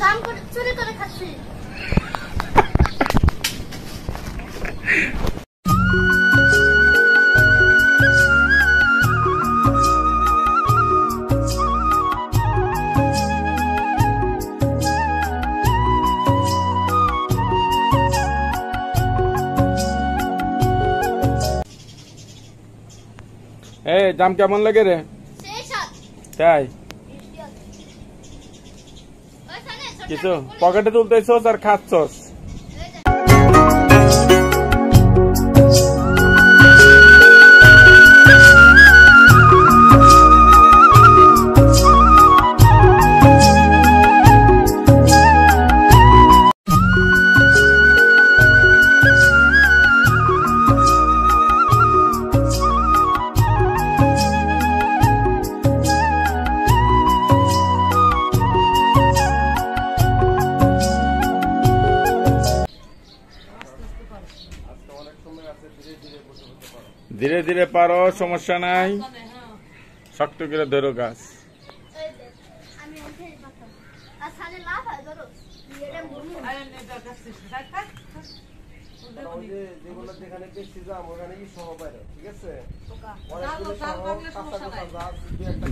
জাম করে চুরি করে খাচ্ছি। এই দাম কেমন লাগে রে? তাই? কিছু? পকেটে তুলতেছস আর খাচ্ছস? ধীরে ধীরে পারো। সমস্যা নাই। শক্ত করে ধরো গাছ।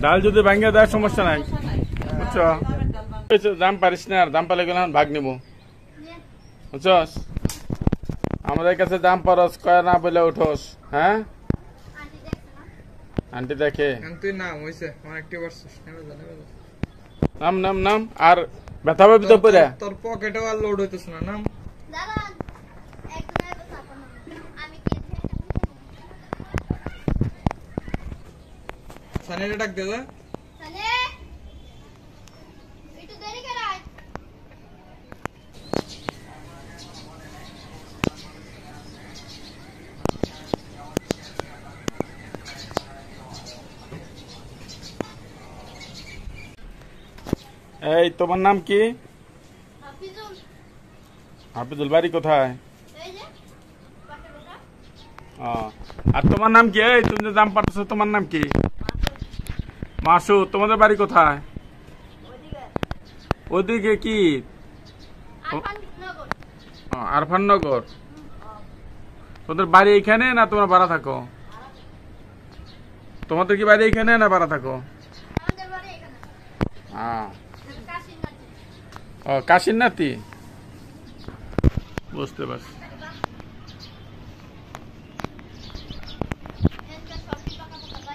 ডাল যদি ভাঙ্গে দেয় সমস্যা নাই। বুঝছ? দাম পারিস না আর দাম পালে গেলে ভাগ নিব। বুঝছস? আমাদের কাছে দাম পারস কয় না বলে উঠোস হ্যাঁ আন্টি দেখছে না? আন্টি দেখে এখন তুই নাম হয়েছে অনেকটি পারছিস নেমে যা নেমে যা নাম নাম নাম আর ব্যথা পাবি তো পরে তোর- তোর পকেটেও আর লোড হইতেছে না নাম দাঁড়ান। একজনের কথা আপনার নাম। আমি কি সানিরে ডাক দে এই তোমার নাম কি? হাফিজুল। বাড়ি কোথায়? আর তোমার নাম কি? এই তুমি যে দাম পাঠাচ্ছ তোমার নাম কি? মাসু। তোমাদের বাড়ি কোথায়? ওদিকে কি? আরফাননগর। তোদের বাড়ি এখানে না তোমরা ভাড়া থাকো? তোমাদের কি বাড়ি এখানে না ভাড়া থাকো? আমাদের বাড়ি এখানে আহ, কাশির নাচে ও কাশির নাতি? বুঝতে পারছি। এনকা সবজি পাকা পাকা